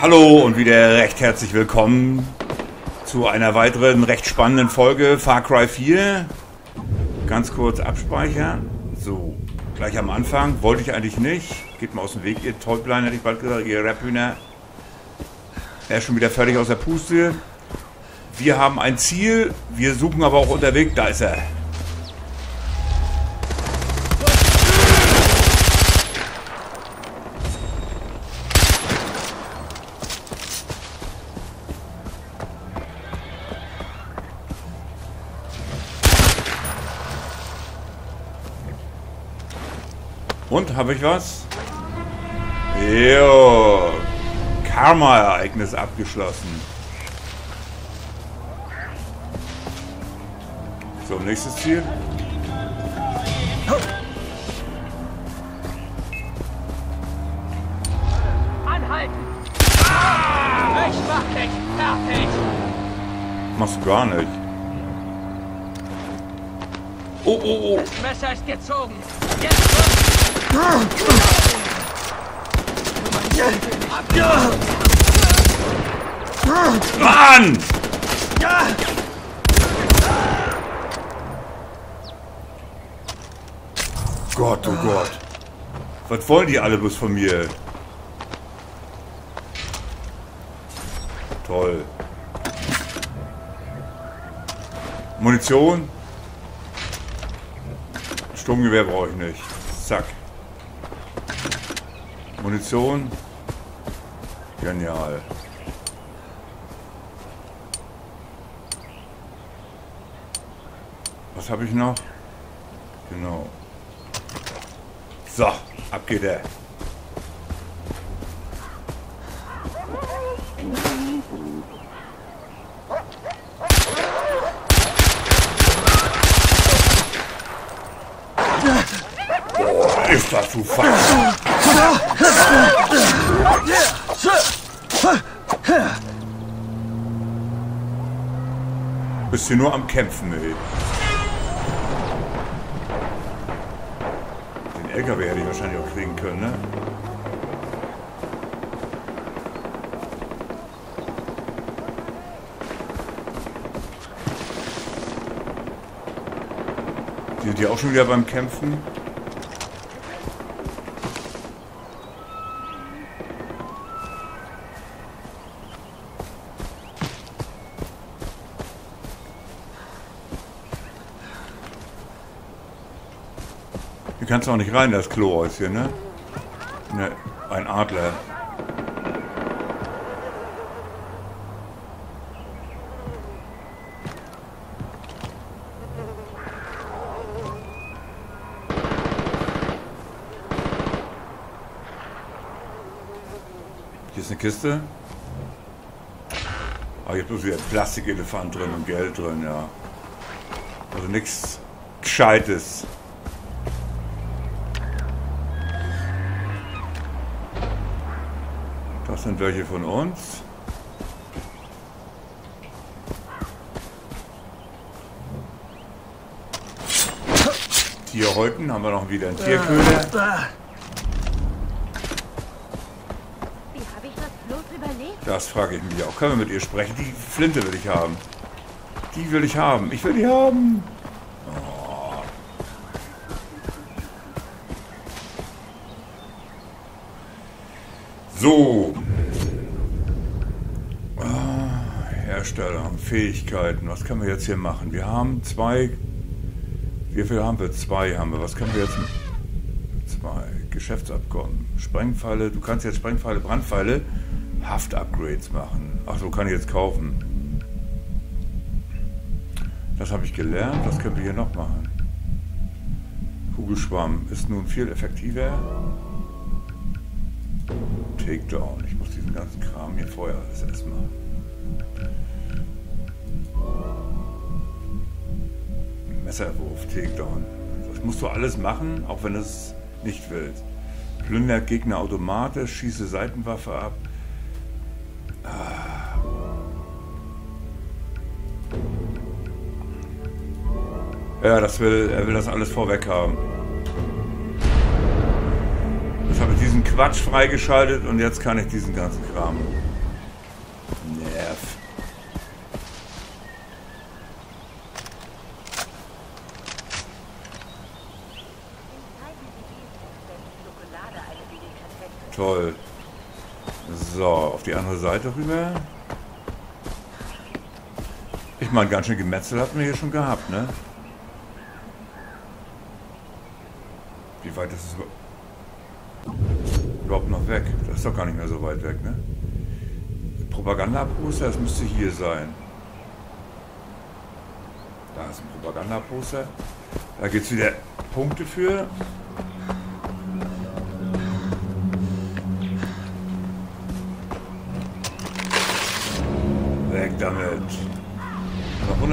Hallo und wieder recht herzlich willkommen zu einer weiteren recht spannenden Folge Far Cry 4. Ganz kurz abspeichern. So, gleich am Anfang. Wollte ich eigentlich nicht. Geht mal aus dem Weg, ihr Täublein, hätte ich bald gesagt, ihr Rapphühner. Er ist schon wieder fertig aus der Puste. Wir haben ein Ziel, wir suchen aber auch unterwegs. Da ist er. Habe ich was? Jo. Karma-Ereignis abgeschlossen. So, nächstes Ziel. Anhalten! Ich mach dich fertig! Machst du gar nicht. Oh, oh, oh. Das Messer ist gezogen! Jetzt! Mann! Gott, oh Gott. Was wollen die alle bloß von mir? Toll. Munition? Sturmgewehr brauche ich nicht. Zack. Munition? Genial. Was habe ich noch? Genau. So, ab geht er. Boah, ist das zu fassen. Bist du nur am Kämpfen, ey. Den LKW hätte ich wahrscheinlich auch kriegen können, ne? Die sind ja auch schon wieder beim Kämpfen. Kannst auch nicht rein, das Klohäuschen, ne? Ne, ein Adler. Hier ist eine Kiste. Ah, ist bloß wieder Plastikelefant drin und Geld drin, ja. Also nichts Gescheites. Sind welche von uns. Tierhäuten haben wir noch wieder einen Tierköder. Bloß überlebt? Das frage ich mich auch. Können wir mit ihr sprechen? Die Flinte will ich haben. Die will ich haben. Ich will die haben. Oh. So. Ah, Hersteller, Fähigkeiten. Was können wir jetzt hier machen? Wir haben zwei. Wie viel haben wir? Zwei haben wir. Was können wir jetzt? Zwei. Geschäftsabkommen. Sprengpfeile. Du kannst jetzt Sprengpfeile, Brandpfeile, Haft-Upgrades machen. Ach so, kann ich jetzt kaufen. Das habe ich gelernt. Was können wir hier noch machen? Kugelschwamm ist nun viel effektiver. Takedown. Ich muss diesen ganzen Kram hier vorher alles erstmal. Messerwurf, Takedown. Das musst du alles machen, auch wenn du es nicht willst. Plündert Gegner automatisch, schieße Seitenwaffe ab. Ah. Ja, das will, er will das alles vorweg haben. Das habe ich diesen Quatsch freigeschaltet und jetzt kann ich diesen ganzen Kram. Nerv. Toll. So, auf die andere Seite rüber. Ich meine, ganz schön Gemetzel hatten wir hier schon gehabt, ne? Wie weit ist es überhaupt noch weg? Das ist doch gar nicht mehr so weit weg, ne? Propagandaposter, das müsste hier sein. Da ist ein Propagandaposter. Da gibt es wieder Punkte für.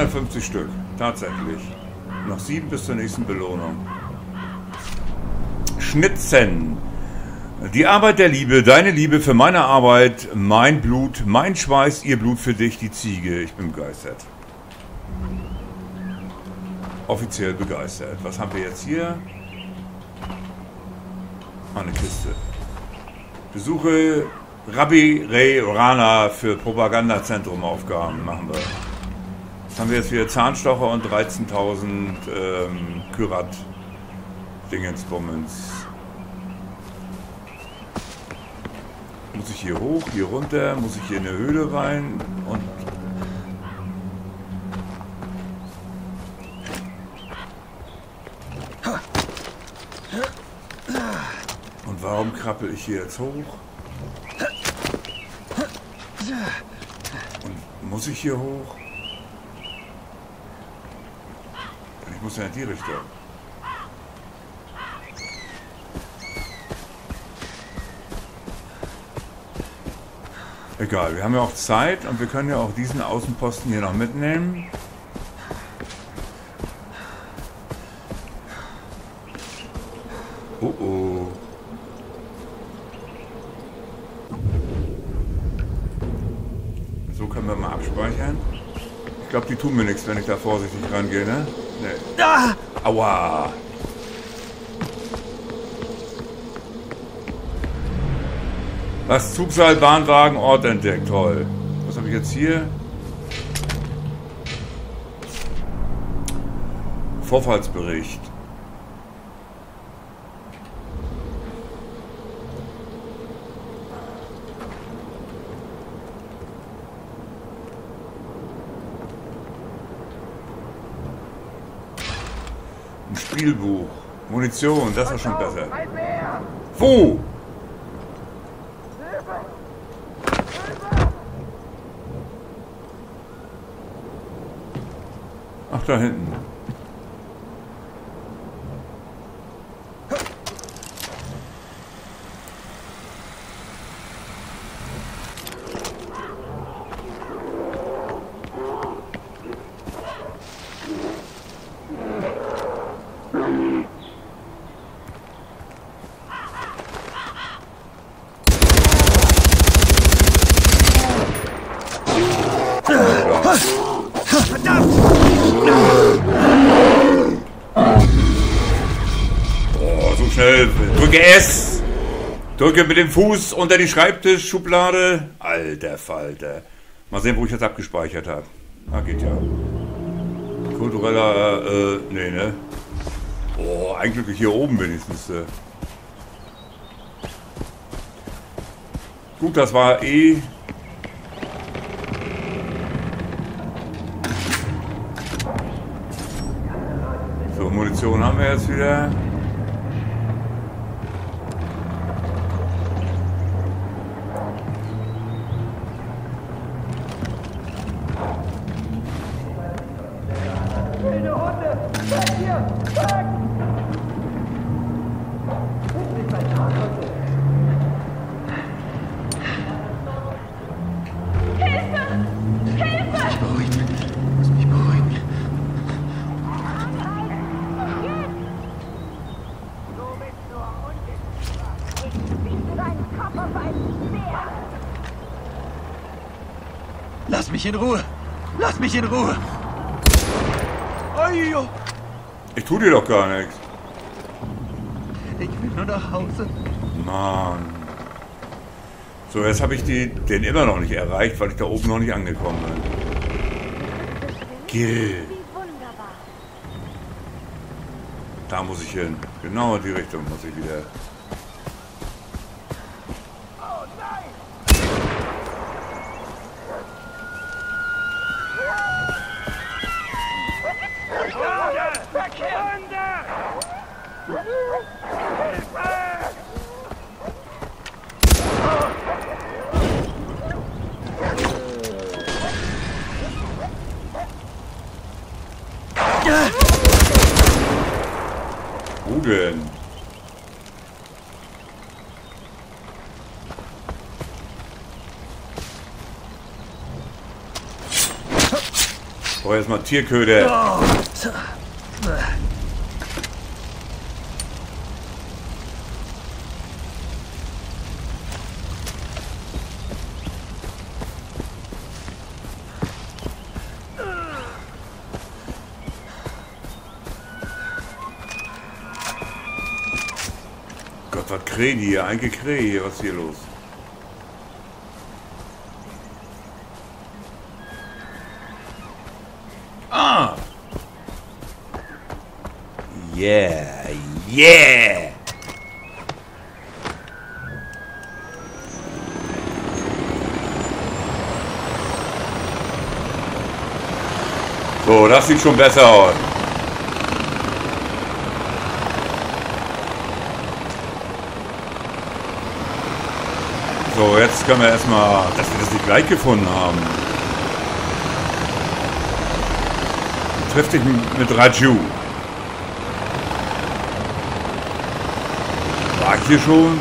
150 Stück, tatsächlich. Noch sieben bis zur nächsten Belohnung. Schnitzen. Die Arbeit der Liebe, deine Liebe für meine Arbeit, mein Blut, mein Schweiß, ihr Blut für dich, die Ziege. Ich bin begeistert. Offiziell begeistert. Was haben wir jetzt hier? Eine Kiste. Besuche Rabbi Ray Rana für Propagandazentrum Aufgaben. Machen wir. Haben wir jetzt wieder Zahnstocher und 13.000 ähm, Kyrat Dingensbummens. Muss ich hier hoch, hier runter, muss ich hier in eine Höhle rein und... Und warum krabbel ich hier jetzt hoch? Und muss ich hier hoch? Ich muss ja in die Richtung. Egal, wir haben ja auch Zeit und wir können ja auch diesen Außenposten hier noch mitnehmen. Oh oh. So können wir mal abspeichern. Ich glaube, die tun mir nichts, wenn ich da vorsichtig rangehe, ne? Aua! Das Zugseilbahnwagenort entdeckt. Toll. Was habe ich jetzt hier? Vorfallsbericht. Ein Spielbuch. Munition, das ist schon besser. Wo? Ach, da hinten. Oh, so schnell. Drücke S. Drücke mit dem Fuß unter die Schreibtischschublade. Alter Falter. Mal sehen, wo ich das abgespeichert habe. Ah, geht ja. Kultureller, äh, nee, ne? Oh, eigentlich hier oben wenigstens. Äh. Gut, das war eh. So, Munition haben wir jetzt wieder. Mich in Ruhe. Lass mich in Ruhe. Ojo. Ich tu dir doch gar nichts. Ich will nur nach Hause. Mann. So, jetzt habe ich die, den immer noch nicht erreicht, weil ich da oben noch nicht angekommen bin. Wunderbar. Da muss ich hin. Genau in die Richtung muss ich wieder. Wo denn? Brauche erstmal Tierköder. Gott, krähen hier? Ein Gekrähe hier, was ist hier los? Ah! Yeah, yeah! So, das sieht schon besser aus. So, jetzt können wir erstmal, dass wir das nicht gleich gefunden haben. Trifft dich mit Raju. War ich hier schon?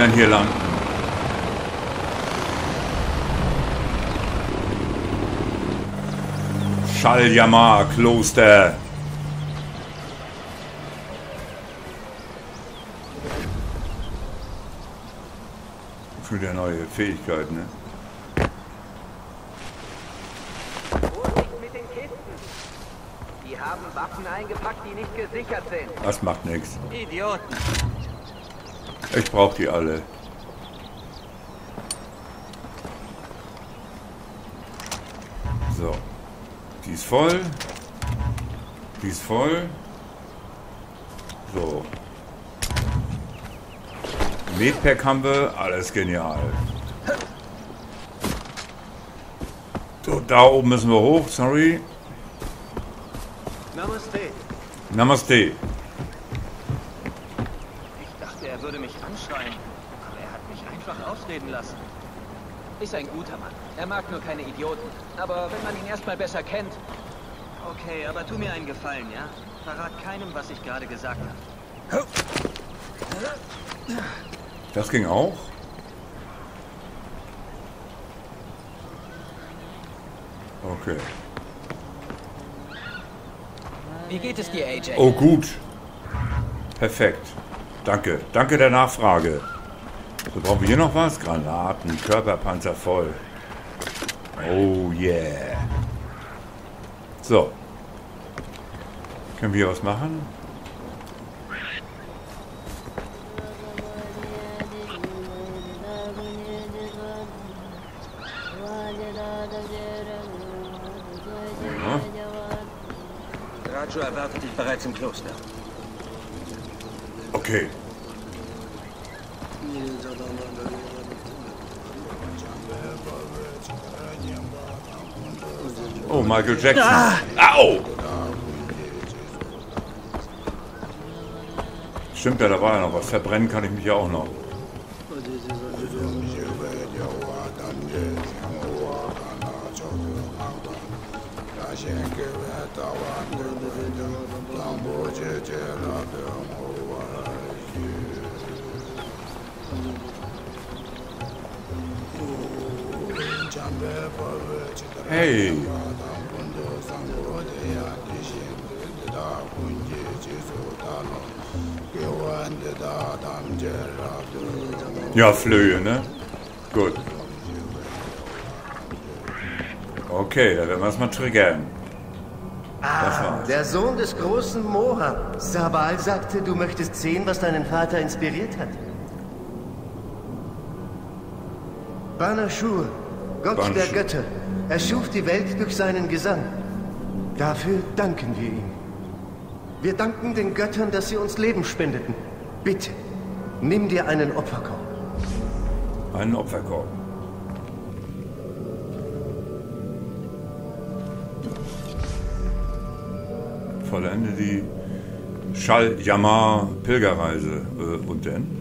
Werden hier landen. Shalyamar Kloster. Für die neue Fähigkeit, ne? Die haben Waffen eingepackt, die nicht gesichert sind. Das macht nichts. Idioten. Ich brauche die alle. So. Die ist voll. Die ist voll. So. Medpack haben wir. Alles genial. So, da oben müssen wir hoch. Sorry. Namaste. Namaste. Ich dachte, er würde mich anschreien. Aber er hat mich ausreden lassen. Ist ein guter Mann. Er mag nur keine Idioten. Aber wenn man ihn erstmal besser kennt. Okay, aber tu mir einen Gefallen, ja? Verrat keinem, was ich gerade gesagt habe. Das ging auch. Okay. Wie geht es dir, AJ? Oh, gut. Perfekt. Danke. Danke der Nachfrage. So, brauchen wir hier noch was? Granaten, Körperpanzer voll. Oh yeah. So. Können wir hier was machen? Raju erwartet dich bereits im Kloster. Okay. Oh, Michael Jackson. Au! Stimmt ja, da war ja noch was. Verbrennen kann ich mich ja auch noch. Hey. Ja, Flöhe, ne? Gut. Okay, dann werden wir es mal triggern. War's. Der Sohn des großen Moha. Sabal sagte, du möchtest sehen, was deinen Vater inspiriert hat. Banashur, Gott Banashur. der Götter, erschuf die Welt durch seinen Gesang. Dafür danken wir ihm. Wir danken den Göttern, dass sie uns Leben spendeten. Bitte, nimm dir einen Opferkorb. Einen Opferkorb. Vollende die Schall-Yamar-Pilgerreise. Äh, und denn?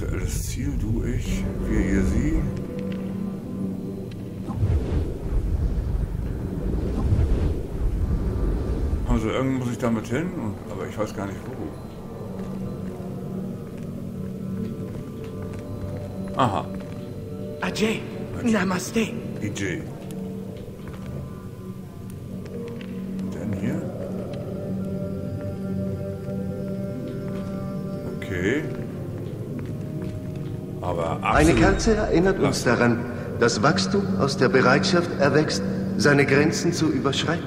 Aktuelles Ziel, du, ich, wir, ihr, sie. Also irgendwo muss ich damit hin, und, aber ich weiß gar nicht wo. Aha, Ajay, Namaste. EJ. Absolut... Eine Kerze erinnert uns daran, dass Wachstum aus der Bereitschaft erwächst, seine Grenzen zu überschreiten.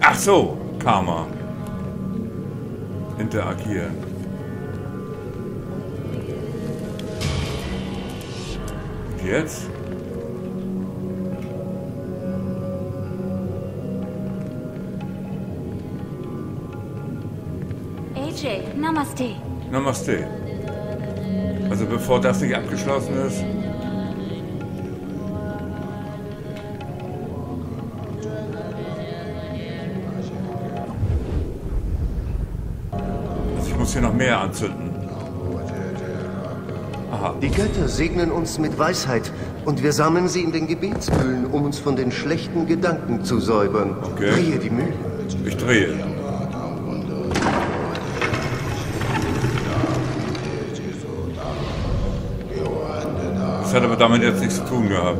Ach so, Karma. Interagieren. Und jetzt? AJ, Namaste. Namaste. Also bevor das nicht abgeschlossen ist. Also ich muss hier noch mehr anzünden. Aha. Die Götter segnen uns mit Weisheit und wir sammeln sie in den Gebetsmühlen, um uns von den schlechten Gedanken zu säubern. Okay. Drehe die Mühle. Ich drehe. Hat aber damit jetzt nichts zu tun gehabt.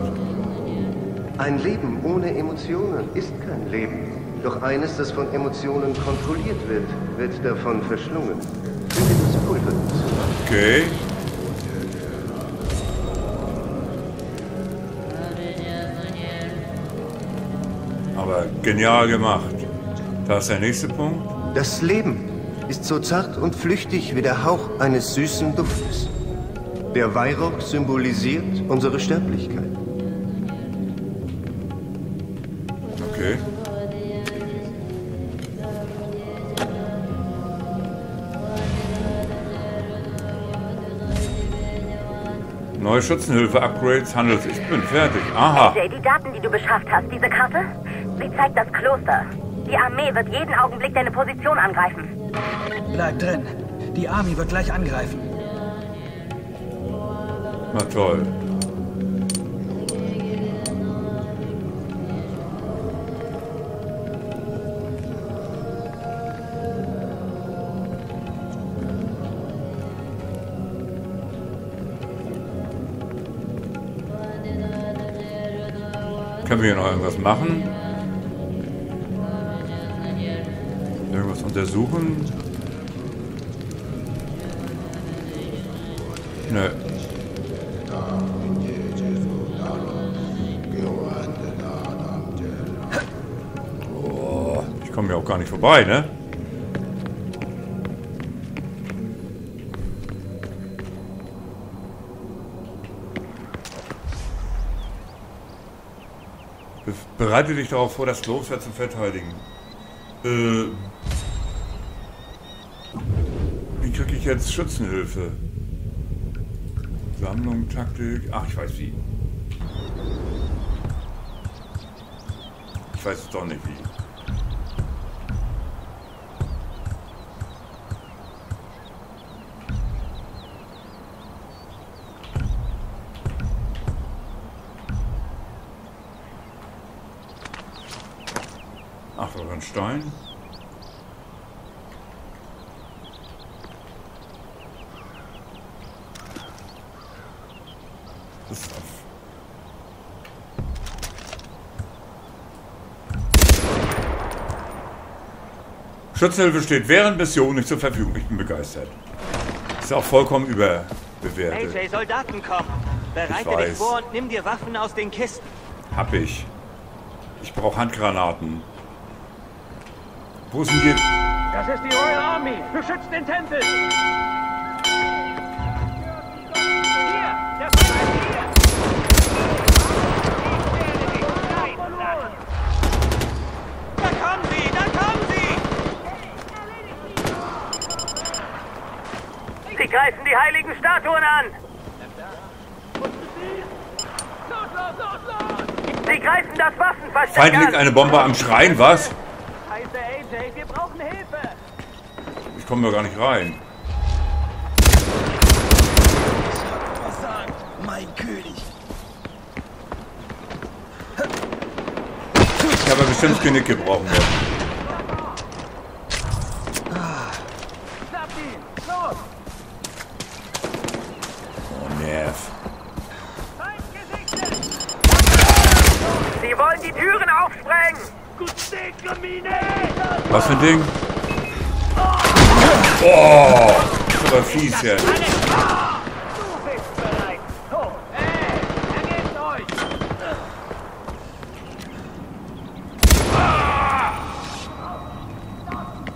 Ein Leben ohne Emotionen ist kein Leben. Doch eines, das von Emotionen kontrolliert wird, wird davon verschlungen. Füge das Pulver hinzu. Okay. Aber genial gemacht. Da ist der nächste Punkt. Das Leben ist so zart und flüchtig wie der Hauch eines süßen Duftes. Der Weihrauch symbolisiert unsere Sterblichkeit. Okay. Neue Schützenhilfe-Upgrades, Handels. Ich bin fertig. Aha. Jay, die Daten, die du beschafft hast, diese Karte, sie zeigt das Kloster. Die Armee wird jeden Augenblick deine Position angreifen. Bleib drin. Die Army wird gleich angreifen. Na toll. Können wir hier noch irgendwas machen? Irgendwas untersuchen? Nö. Ja auch gar nicht vorbei, ne? Be bereite dich darauf vor, das Kloster zu verteidigen. Äh, wie kriege ich jetzt Schützenhilfe? Sammlung, Taktik. Ach, ich weiß wie. Ich weiß es doch nicht wie. Ach, da war ein Stein. Das. Schutzhilfe steht während Mission nicht zur Verfügung. Ich bin begeistert. Ist auch vollkommen überbewertet. AJ, Soldaten kommen. Bereite Ich dich weiß. vor und nimm dir Waffen aus den Kisten. Hab ich. Ich brauche Handgranaten. Wo sind die? Das ist die Royal Army. Beschützt den Tempel. Sie, da kommen sie! Sie greifen die heiligen Statuen an! Sie greifen das Waffenversteck Feind liegt eine Bombe am Schrein, was? Heiße AJ, wir brauchen Hilfe. Ich komme da gar nicht rein. Mein König. Ich habe bestimmt. Schnappt ihn. Los. Oh. Sie wollen die Türen aufsprengen! Was für ein Ding? Das ist aber fies euch.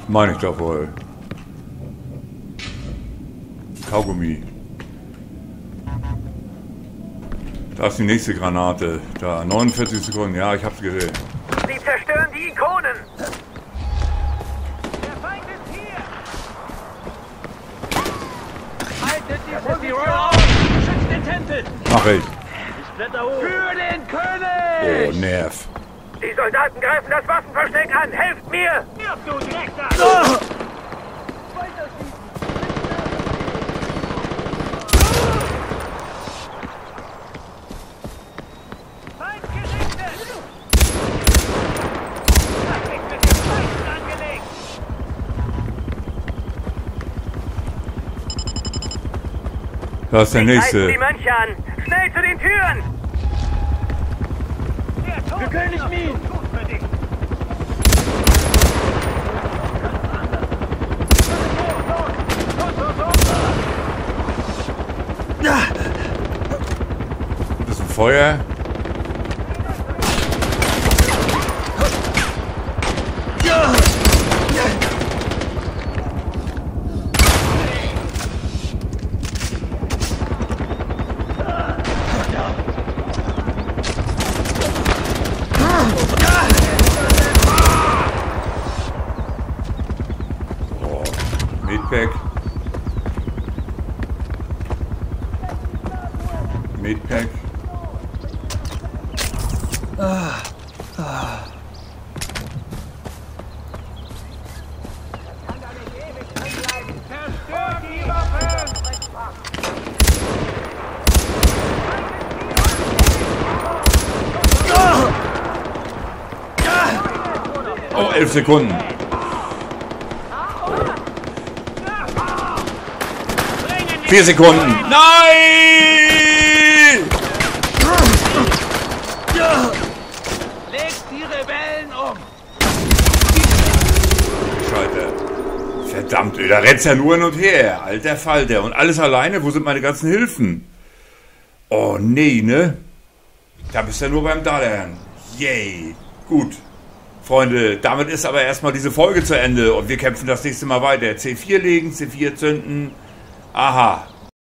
Meine ich doch wohl. Kaugummi. Da ist die nächste Granate. Da, 49 Sekunden. Ja, ich hab's gesehen. Sie zerstören die Ikonen! Der Feind ist hier. Haltet die Royal Army. Beschützt den Tempel. Mach ich. Für den König. Oh, Nerv. Die Soldaten greifen das Waffenversteck an! Helft mir! Stirb, du Drecksack. Feind gerichtet! Das ist mit dem Feind angelegt! Da ist der nächste. die Mönche an! Schnell zu den Türen! Min! Gut für dich! Das ist ein Feuer. Oh, Medpack. Medpack. Zerstört die Waffen! Oh, elf Sekunden. Vier Sekunden. Nein! Legt die Rebellen um! Scheiter. Verdammt, da rennt's ja nur hin und her. Alter Falter. Und alles alleine? Wo sind meine ganzen Hilfen? Oh, nee, ne? Da bist du ja nur beim Daddern. Yay. Gut. Freunde, damit ist aber erstmal diese Folge zu Ende und wir kämpfen das nächste Mal weiter. C4 legen, C4 zünden. Aha.